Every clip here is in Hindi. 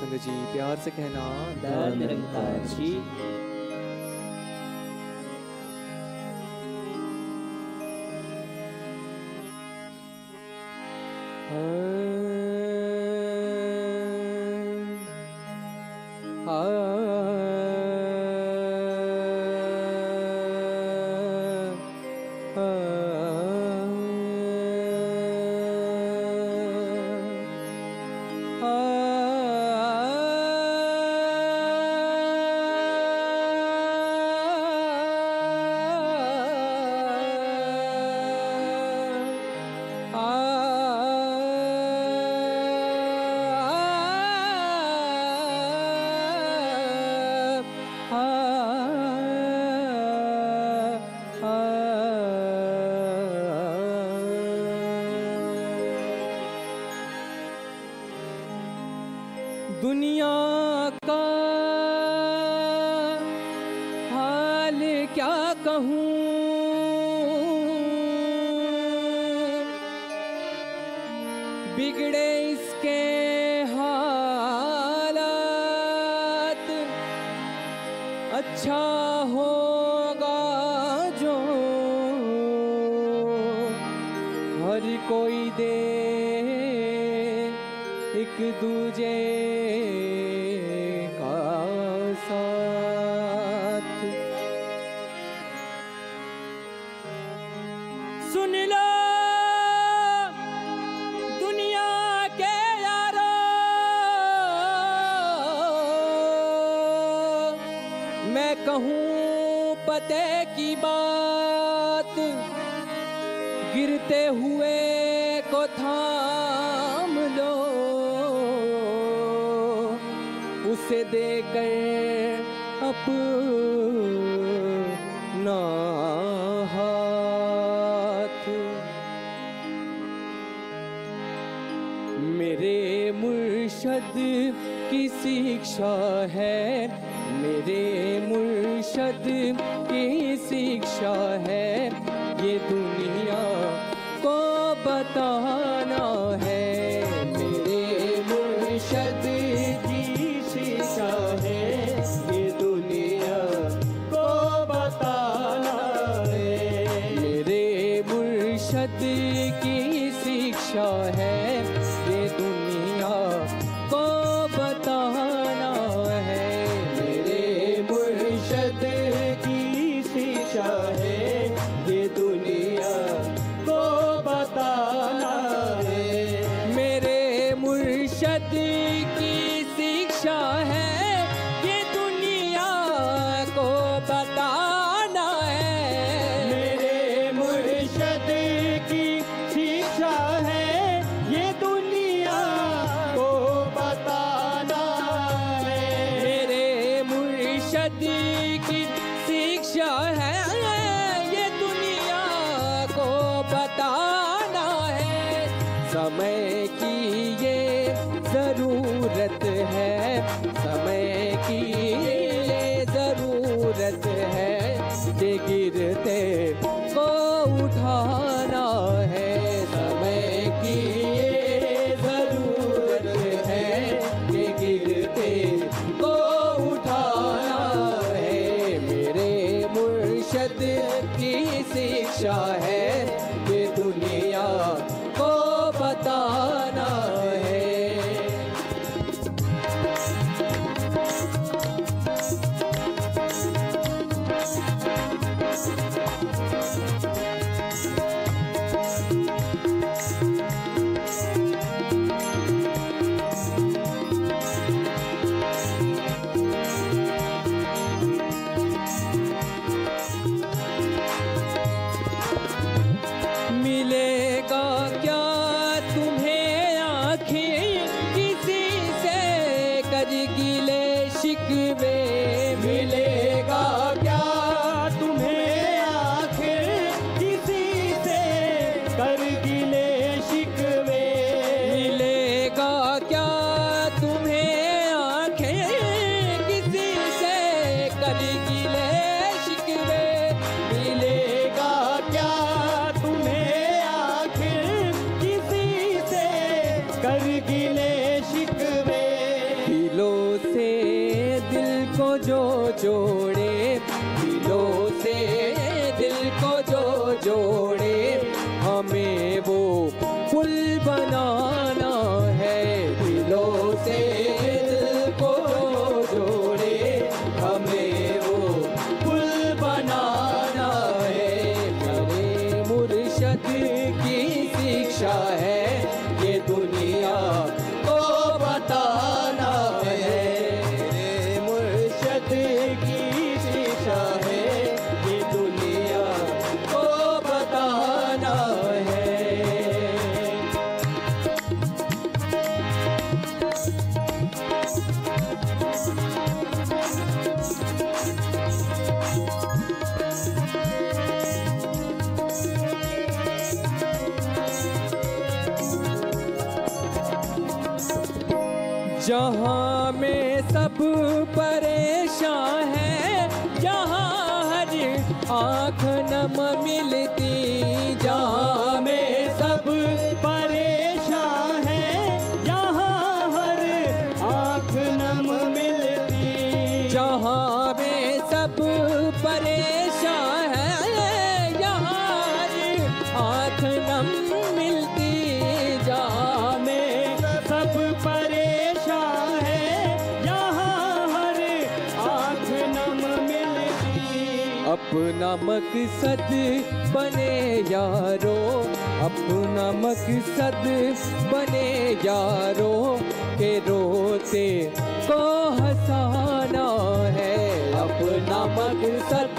संग जी प्यार से कहना निरंकार जी। कहूँ बिगड़े इसके हालात अच्छा होगा जो हर कोई दे एक दूजे मैं कहूँ पते की बात गिरते हुए को थाम लो। उसे देकर अपना मेरे मुर्शद की शिक्षा है। मेरे मुर्शद की शिक्षा है। ये दुनिया को बताना है मुर्शद की शिक्षा है ये दुनिया को बताना है। समय की ये ज़रूरत है। समय की ये ज़रूरत है। ये गिरते को उठाना जो जोड़े जहाँ में सब परे अपना मकसद बने यारो, अपना मकसद बने यारो, के रोते को हसाना है। अपना मकसद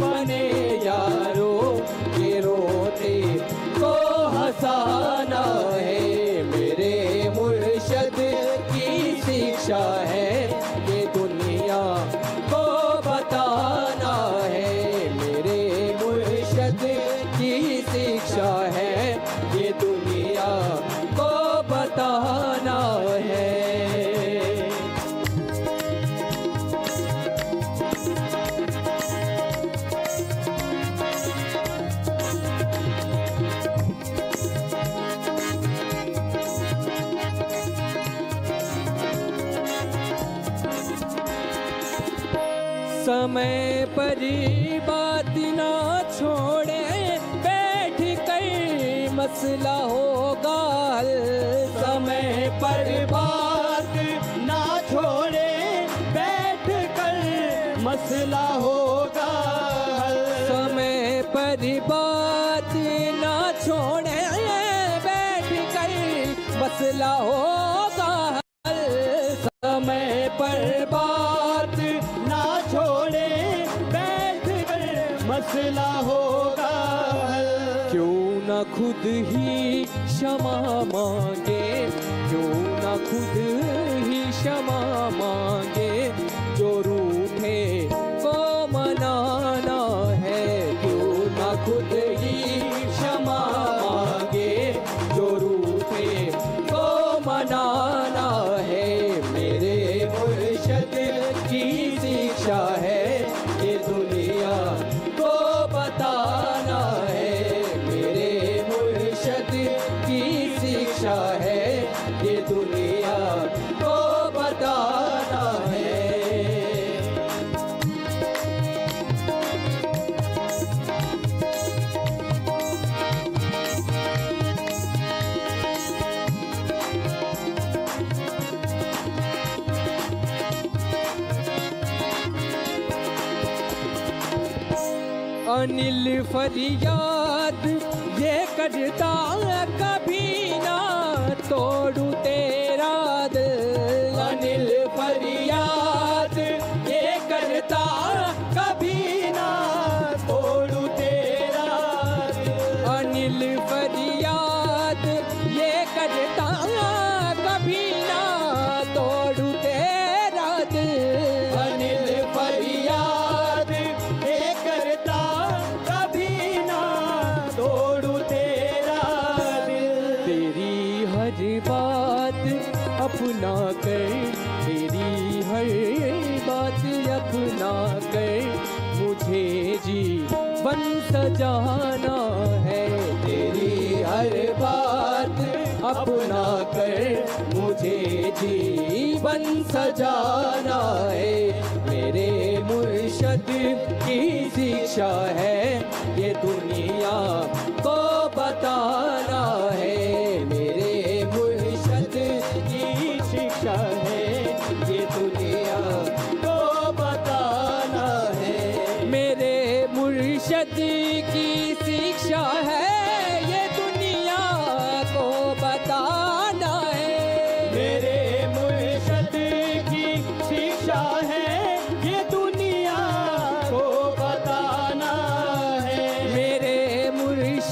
बने यारो, के रोते को हसाना है। मेरे मुर्शद की शिक्षा है। समय परी बात ना छोड़े बैठ कई मसला होगा समय पर बात मसला होगा क्यों ना खुद ही क्षमा मांगे? क्यों ना खुद ही क्षमा मांगे? जो रूठे अनिल फरियाद ये करता कभी ना तोड़ू। सजाना है। तेरी हर बात अपना कर मुझे जीवन सजाना है। मेरे मुर्शद की शिक्षा है।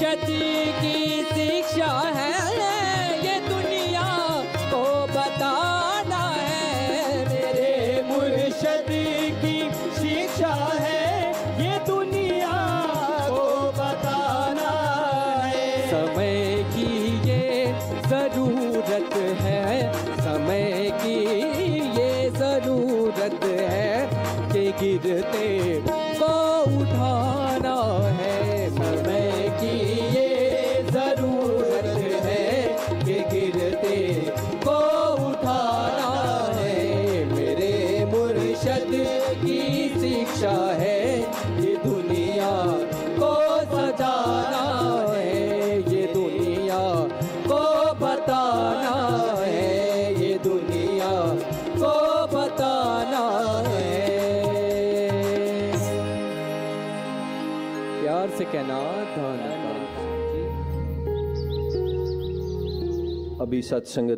मशद की शिक्षा है। ये दुनिया को बताना है। मेरे मुर्शद की शिक्षा है। ये दुनिया को बताना है। समय की ये ज़रूरत है। समय की ये ज़रूरत है कि गिरते धन सत्संग